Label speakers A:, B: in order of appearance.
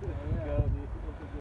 A: There you go.